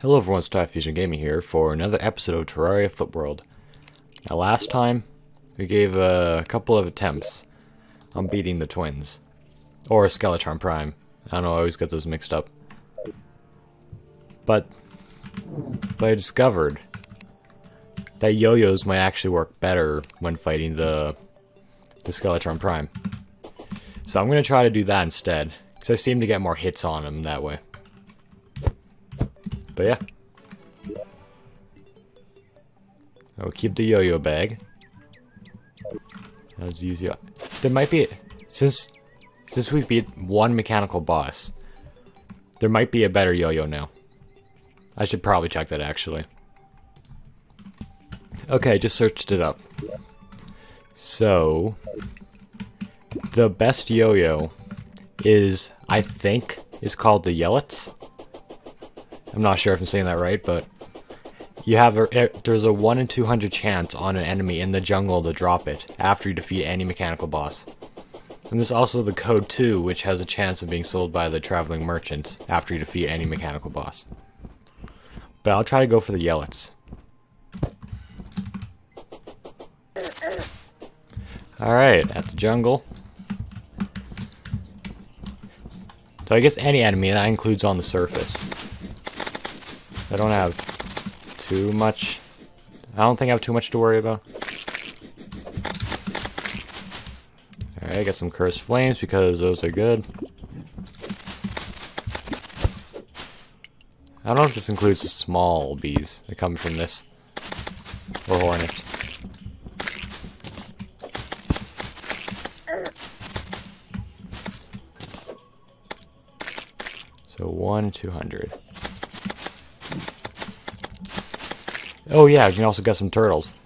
Hello everyone, DiFusion Gaming here for another episode of Terraria Flip World. Now last time, we gave a couple of attempts on beating the twins. Or Skeletron Prime. I don't know, I always get those mixed up. But, but I discovered that yo-yos might actually work better when fighting the, the Skeletron Prime. So I'm going to try to do that instead, because I seem to get more hits on him that way. But yeah. I'll keep the yo-yo bag. Let's use yo. There might be since since we beat one mechanical boss. There might be a better yo-yo now. I should probably check that actually. Okay, just searched it up. So the best yo-yo is I think is called the Yelets. I'm not sure if I'm saying that right, but you have a, eh, there's a 1 in 200 chance on an enemy in the jungle to drop it after you defeat any mechanical boss. And there's also the code 2, which has a chance of being sold by the traveling merchant after you defeat any mechanical boss. But I'll try to go for the Yelets. Alright, at the jungle. So I guess any enemy, that includes on the surface. I don't have too much. I don't think I have too much to worry about. Alright, I got some cursed flames because those are good. I don't know if this includes the small bees that come from this. Or hornets. So 1 200. Oh yeah, you can also get some turtles.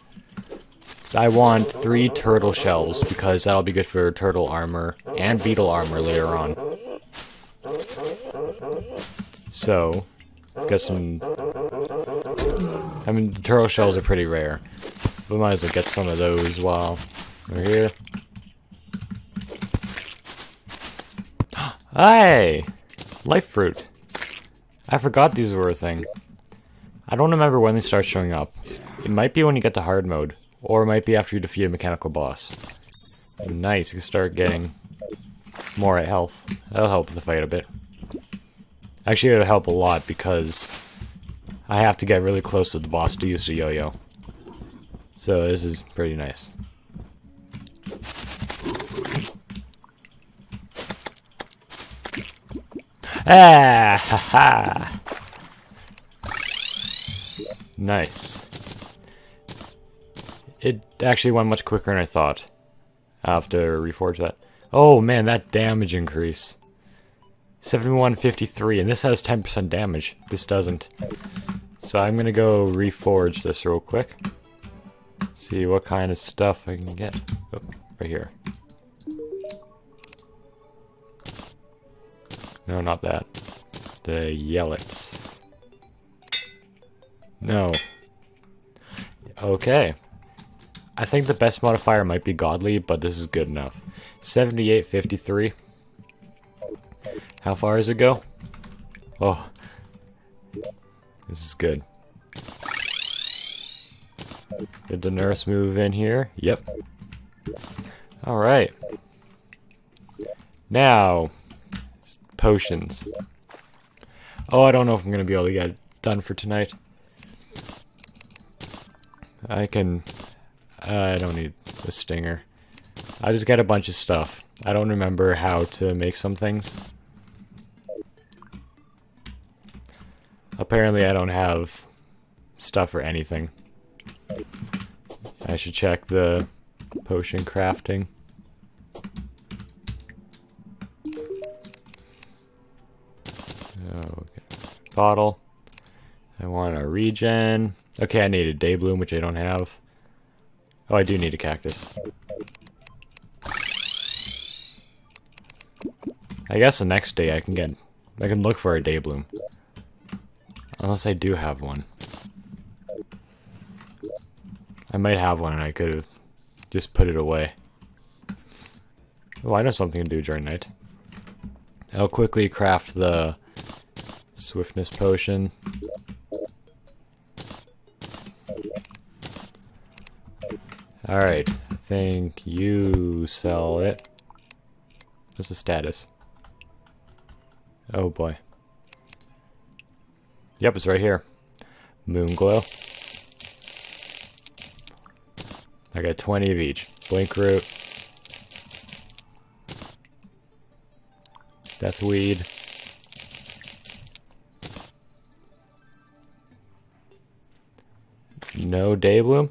So I want three turtle shells because that'll be good for turtle armor and beetle armor later on. So, get some... I mean, the turtle shells are pretty rare. We might as well get some of those while we're here. Hey! Life fruit. I forgot these were a thing. I don't remember when they start showing up. It might be when you get to hard mode, or it might be after you defeat a mechanical boss. Nice, you can start getting more health. That'll help the fight a bit. Actually, it'll help a lot because I have to get really close to the boss to use the yo-yo. So this is pretty nice. Ah, ha ha. Nice. It actually went much quicker than I thought. I'll have to reforge that. Oh man, that damage increase. 7153, and this has 10% damage. This doesn't. So I'm gonna go reforge this real quick. See what kind of stuff I can get. Oh, right here. No, not that. The Yelets. No. Okay. I think the best modifier might be Godly, but this is good enough. 7853. How far does it go? Oh. This is good. Did the nurse move in here? Yep. Alright. Now, potions. Oh, I don't know if I'm going to be able to get done for tonight. I can... I don't need a stinger. I just got a bunch of stuff. I don't remember how to make some things. Apparently I don't have stuff or anything. I should check the potion crafting. Oh, okay. Bottle. I want a regen. Okay, I need a day bloom, which I don't have. Oh, I do need a cactus. I guess the next day I can get... I can look for a day bloom. Unless I do have one. I might have one and I could have just put it away. Oh, I know something to do during night. I'll quickly craft the swiftness potion. Alright, I think you sell it. What's the status? Oh boy. Yep, it's right here. Moon Glow. I got 20 of each. Blink Root. Deathweed. No Daybloom?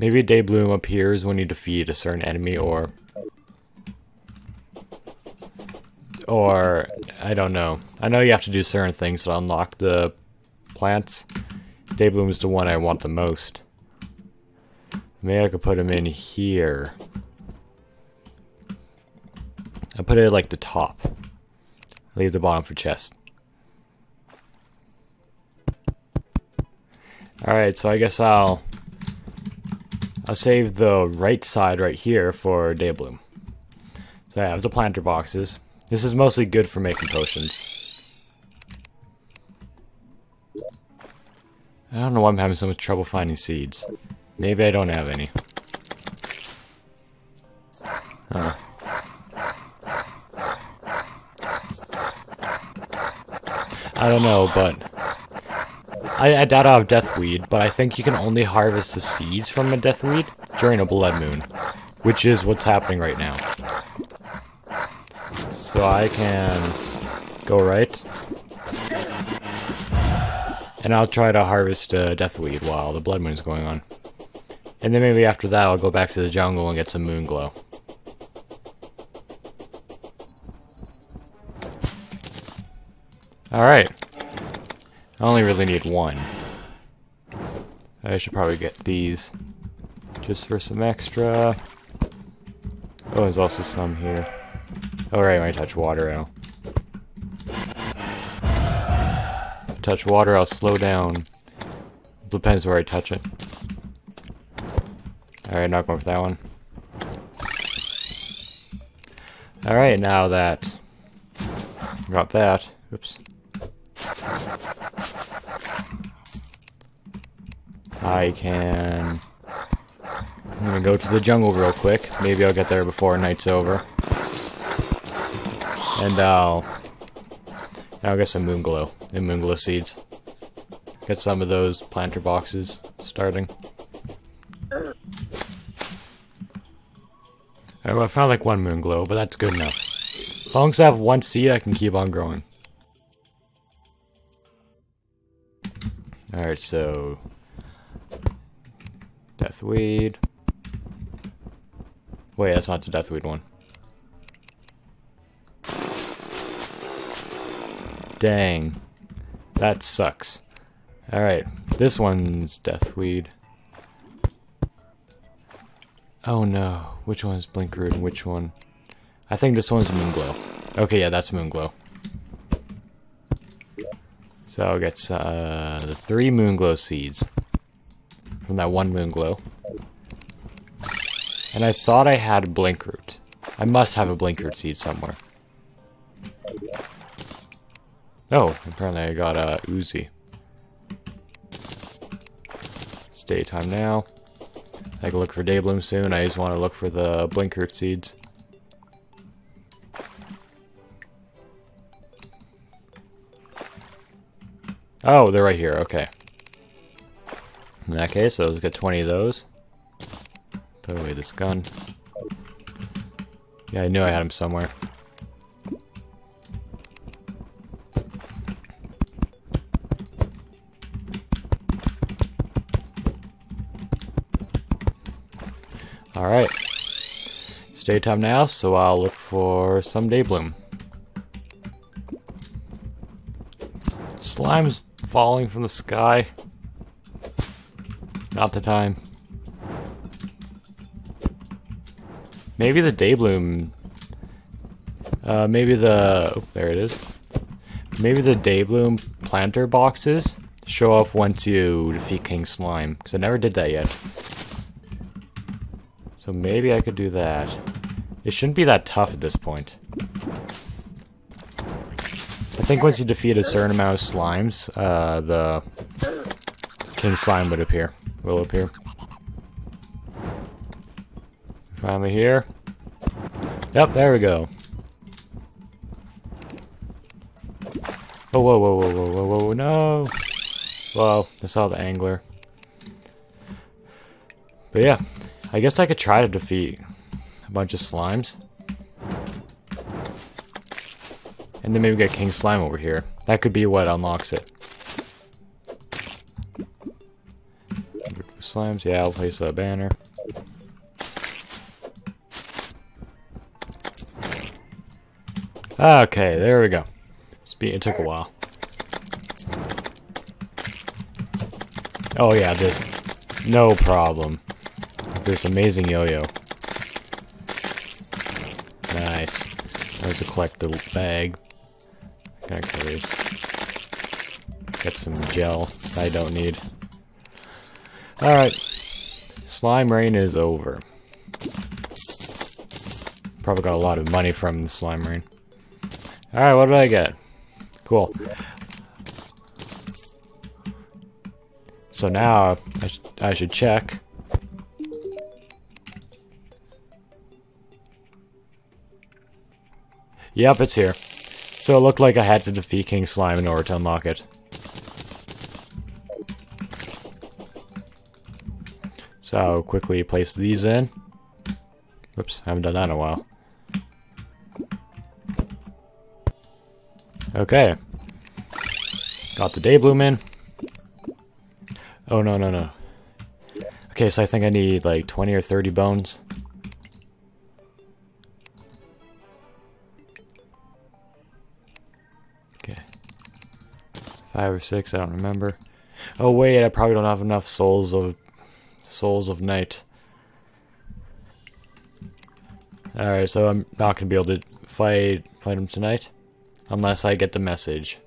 Maybe Day Bloom appears when you defeat a certain enemy or... Or, I don't know. I know you have to do certain things to unlock the plants. Daybloom is the one I want the most. Maybe I could put him in here. I put it at like the top. Leave the bottom for chest. Alright, so I guess I'll I'll save the right side right here for Daybloom. So I have the planter boxes. This is mostly good for making potions. I don't know why I'm having so much trouble finding seeds. Maybe I don't have any. Huh. I don't know, but I, I doubt I have Deathweed, but I think you can only harvest the seeds from a Deathweed during a Blood Moon, which is what's happening right now. So I can go right, and I'll try to harvest uh, Deathweed while the Blood Moon's going on. And then maybe after that I'll go back to the jungle and get some Moon Glow. Alright. I only really need one. I should probably get these just for some extra. Oh, there's also some here. Oh, right, when I touch water, I'll... touch water, I'll slow down. Depends where I touch it. Alright, not going for that one. Alright, now that... Got that. Oops. I can... I'm gonna go to the jungle real quick. Maybe I'll get there before night's over. And I'll... I'll get some moon glow and moon glow seeds. Get some of those planter boxes starting. Oh, I found like one moon glow, but that's good enough. As long as I have one seed, I can keep on growing. Alright, so Deathweed. Wait, that's not the Deathweed one. Dang. That sucks. Alright, this one's Deathweed. Oh no, which one's Blinkroot and which one? I think this one's Moonglow. Okay, yeah, that's Moonglow. So I'll get uh, the three Moonglow seeds from that one moon glow. And I thought I had Blinkroot. I must have a Blinkroot seed somewhere. Oh, apparently I got a Uzi. It's daytime now. I can look for Daybloom soon. I just want to look for the Blinkroot seeds. Oh, they're right here. Okay. In that case, so let's get 20 of those. Put away this gun. Yeah, I knew I had him somewhere. Alright. It's daytime now, so I'll look for some day bloom. Slime's falling from the sky. Not the time. Maybe the Daybloom... Uh, maybe the... Oh, there it is. Maybe the Daybloom planter boxes show up once you defeat King Slime. Because I never did that yet. So maybe I could do that. It shouldn't be that tough at this point. I think once you defeat a certain amount of slimes, uh, the King Slime would appear. Will appear. Finally here. Yep, there we go. Oh, whoa, whoa, whoa, whoa, whoa, whoa, no! Whoa, I saw the angler. But yeah, I guess I could try to defeat a bunch of slimes. And then maybe get King Slime over here. That could be what unlocks it. Slimes, yeah, I'll place a banner. Okay, there we go. It took a while. Oh yeah, this no problem. This amazing yo-yo. Nice. Let's collect the bag. Get some gel I don't need. Alright. Slime rain is over. Probably got a lot of money from the slime rain. Alright, what did I get? Cool. So now, I, sh I should check. Yep, it's here. So it looked like I had to defeat King Slime in order to unlock it. So quickly place these in. Whoops, haven't done that in a while. Okay. Got the Daybloom in. Oh, no, no, no. Okay, so I think I need like 20 or 30 bones. Okay. Five or six, I don't remember. Oh wait, I probably don't have enough souls of souls of night. Alright, so I'm not gonna be able to fight fight him tonight. Unless I get the message.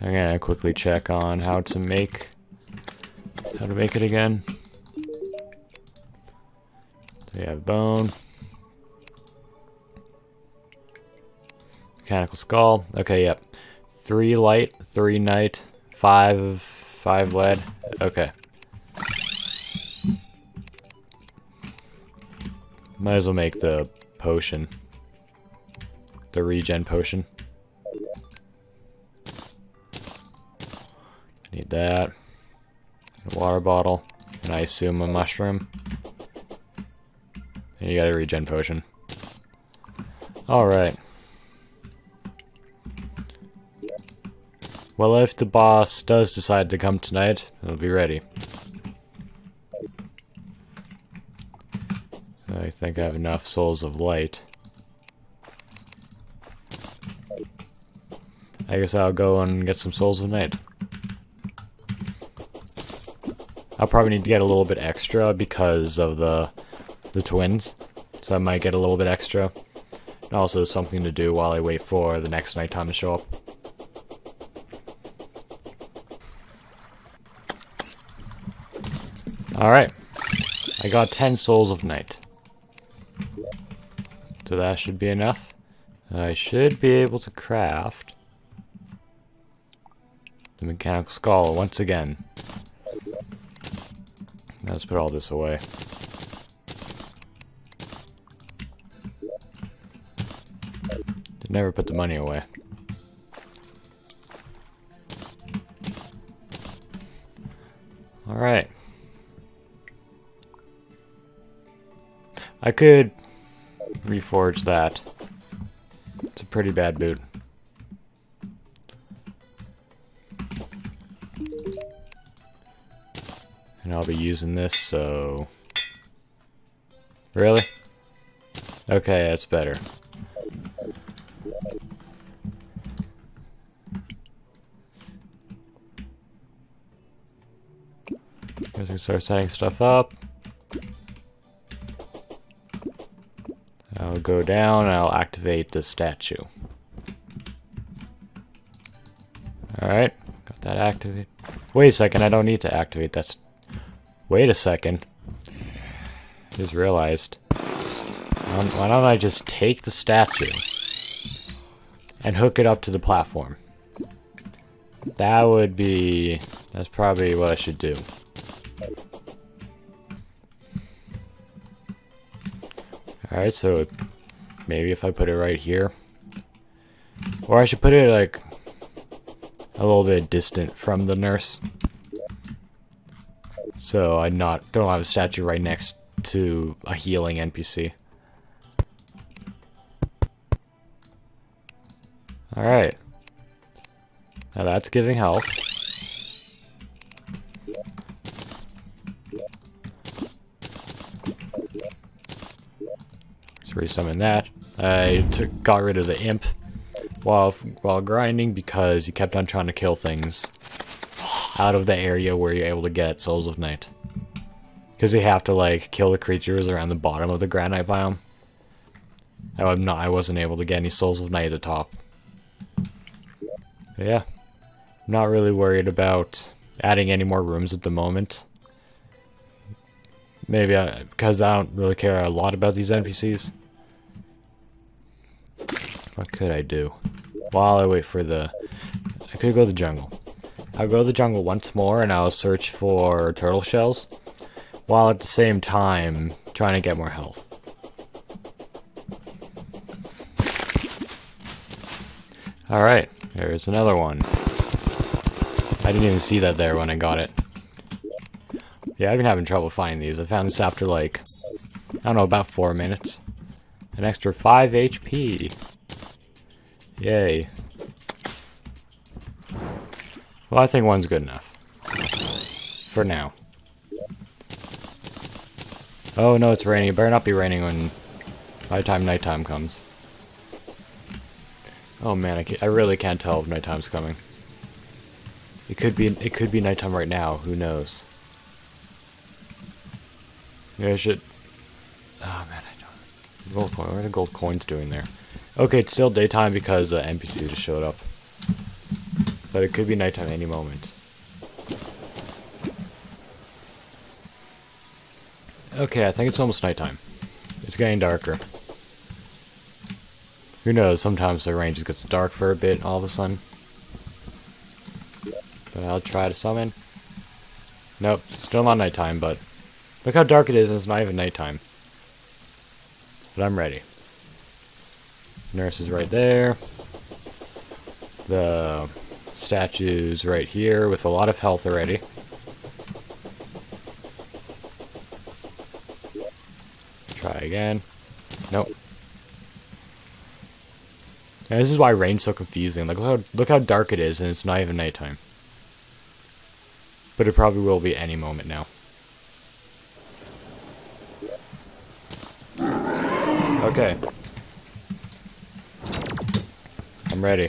I'm gonna quickly check on how to make how to make it again. So you have bone. Mechanical skull. Okay, yep. Three light, three night, five, five lead. Okay. Might as well make the potion. The regen potion. Need that. A water bottle. And I assume a mushroom. And you got a regen potion. Alright. Well, if the boss does decide to come tonight, it'll be ready. I think I have enough Souls of Light. I guess I'll go and get some Souls of Night. I'll probably need to get a little bit extra because of the the twins. So I might get a little bit extra. And also something to do while I wait for the next nighttime to show up. Alright. I got 10 Souls of Night. So that should be enough. I should be able to craft the Mechanical Skull once again. let's put all this away. Did never put the money away. Alright. I could reforge that. It's a pretty bad boot. And I'll be using this, so... Really? Okay, that's better. Guess can start setting stuff up. Go down I'll activate the statue. Alright, got that activated. Wait a second, I don't need to activate that. Wait a second. Just realized. Um, why don't I just take the statue and hook it up to the platform? That would be That's probably what I should do. Alright, so maybe if I put it right here. Or I should put it like a little bit distant from the nurse. So I not don't have a statue right next to a healing NPC. Alright. Now that's giving health. Resummon that. I took, got rid of the imp while while grinding because he kept on trying to kill things out of the area where you're able to get Souls of Night. Because you have to like kill the creatures around the bottom of the granite biome. I'm not I wasn't able to get any Souls of Night at the top. But yeah. Not really worried about adding any more rooms at the moment. Maybe I, because I don't really care a lot about these NPCs. What could I do? While I wait for the... I could go to the jungle. I'll go to the jungle once more and I'll search for turtle shells. While at the same time trying to get more health. Alright, there's another one. I didn't even see that there when I got it. Yeah, I've been having trouble finding these. I found this after like, I don't know, about four minutes. An extra 5 HP. Yay. Well, I think one's good enough. For now. Oh no, it's raining. It better not be raining when by the time nighttime comes. Oh man, I, I really can't tell if nighttime's coming. It could be it could be nighttime right now. Who knows? I should. Oh man, I don't. Gold coin. What are the gold coins doing there? Okay, it's still daytime because uh, NPC just showed up. But it could be nighttime any moment. Okay, I think it's almost nighttime. It's getting darker. Who knows, sometimes the just gets dark for a bit all of a sudden. But I'll try to summon. Nope, still not nighttime, but look how dark it is and it's not even nighttime. But I'm ready. Nurse is right there. The statue's right here with a lot of health already. Try again. Nope. And this is why rain's so confusing. Like, look how, look how dark it is, and it's not even nighttime. But it probably will be any moment now. Okay. I'm ready.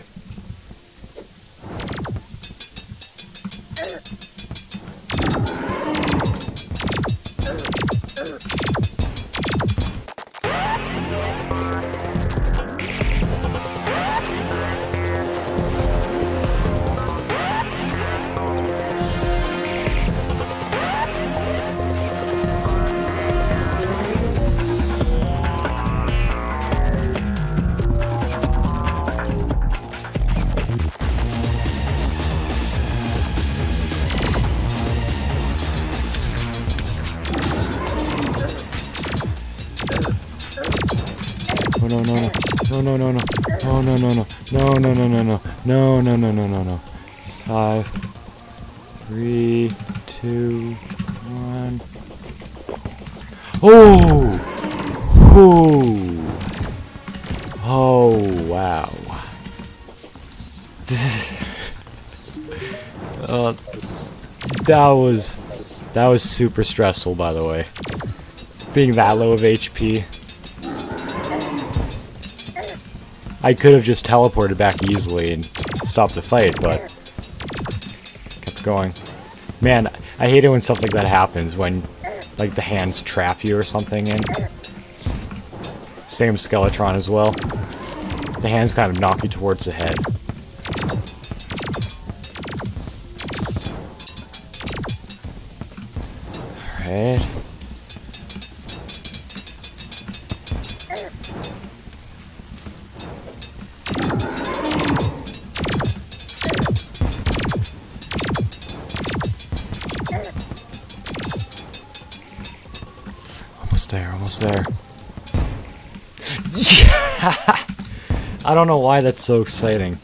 No, no, no, no. No, no, no, no. No, no, no, no, no. No, no, no, no. Five, three, two, one. Oh! Oh! Oh, wow. uh, that was... That was super stressful, by the way. Being that low of HP. I could have just teleported back easily and stopped the fight, but kept going. Man, I hate it when something like that happens, when like the hands trap you or something in. Same Skeletron as well. The hands kind of knock you towards the head. Alright. There. Yeah! I don't know why that's so exciting.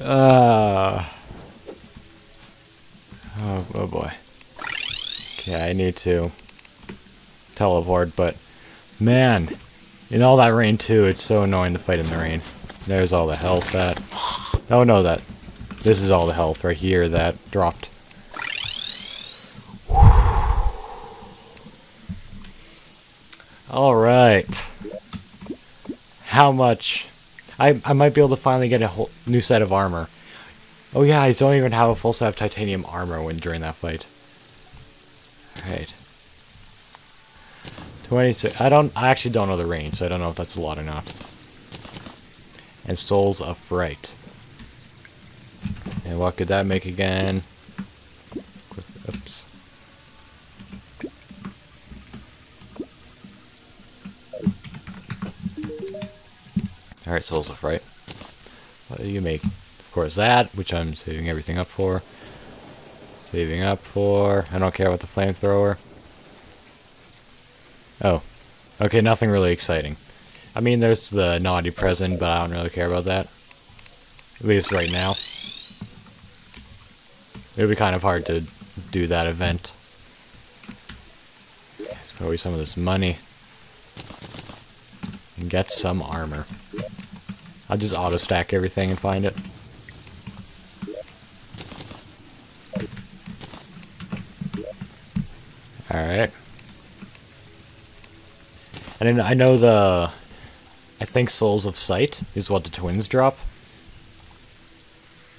Uh, oh, oh boy. Okay, I need to teleport, but man, in all that rain too, it's so annoying to fight in the rain. There's all the health that... Oh no, that... This is all the health right here that dropped. Alright. How much? I, I might be able to finally get a whole new set of armor. Oh yeah, I don't even have a full set of titanium armor when during that fight. Alright. 26. I don't I actually don't know the range, so I don't know if that's a lot or not. And Souls of Fright. And what could that make again? Alright, Souls of Fright. What you make? Of course that, which I'm saving everything up for. Saving up for... I don't care about the flamethrower. Oh. Okay, nothing really exciting. I mean, there's the naughty present, but I don't really care about that. At least right now. It would be kind of hard to do that event. Put away some of this money. And get some armor. I'll just auto-stack everything and find it. Alright. And then I know the... I think Souls of Sight is what the twins drop.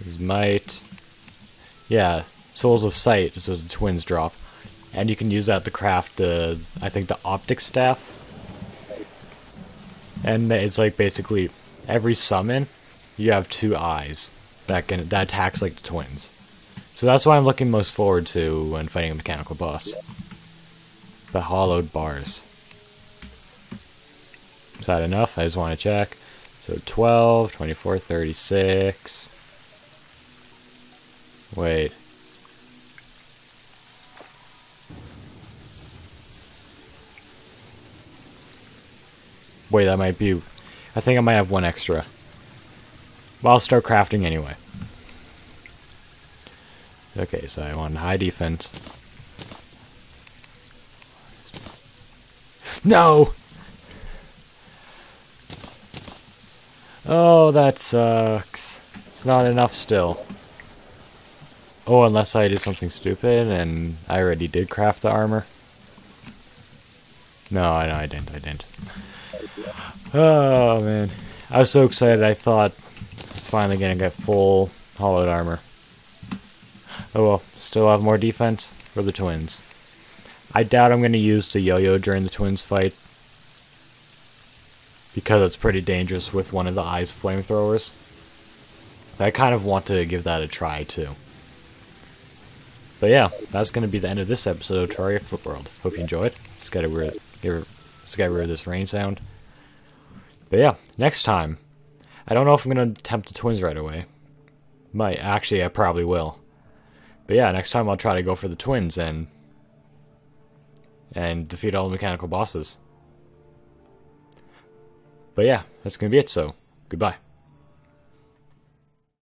Is might... Yeah, Souls of Sight is what the twins drop. And you can use that to craft the, I think, the Optic Staff. And it's like basically every summon, you have two eyes that can that attacks like the twins. So that's why I'm looking most forward to when fighting a mechanical boss. The hallowed bars. Is that enough? I just want to check. So 12, 24, 36. Wait. Wait, that might be... I think I might have one extra. But I'll start crafting anyway. Okay, so I want high defense. No! Oh, that sucks. It's not enough still. Oh, unless I did something stupid and I already did craft the armor. No, I, no, I didn't, I didn't. Oh, man. I was so excited, I thought it's finally gonna get full hallowed armor. Oh well, still have more defense for the twins. I doubt I'm gonna use the yo-yo during the twins fight. Because it's pretty dangerous with one of the eyes flamethrowers. I kind of want to give that a try too. But yeah, that's going to be the end of this episode of Terraria Flip World. Hope you enjoyed. It's got to weird, it's got weird this rain sound. But yeah, next time. I don't know if I'm going to attempt the twins right away. Might. Actually, I probably will. But yeah, next time I'll try to go for the twins and and defeat all the mechanical bosses. But yeah, that's going to be it, so goodbye.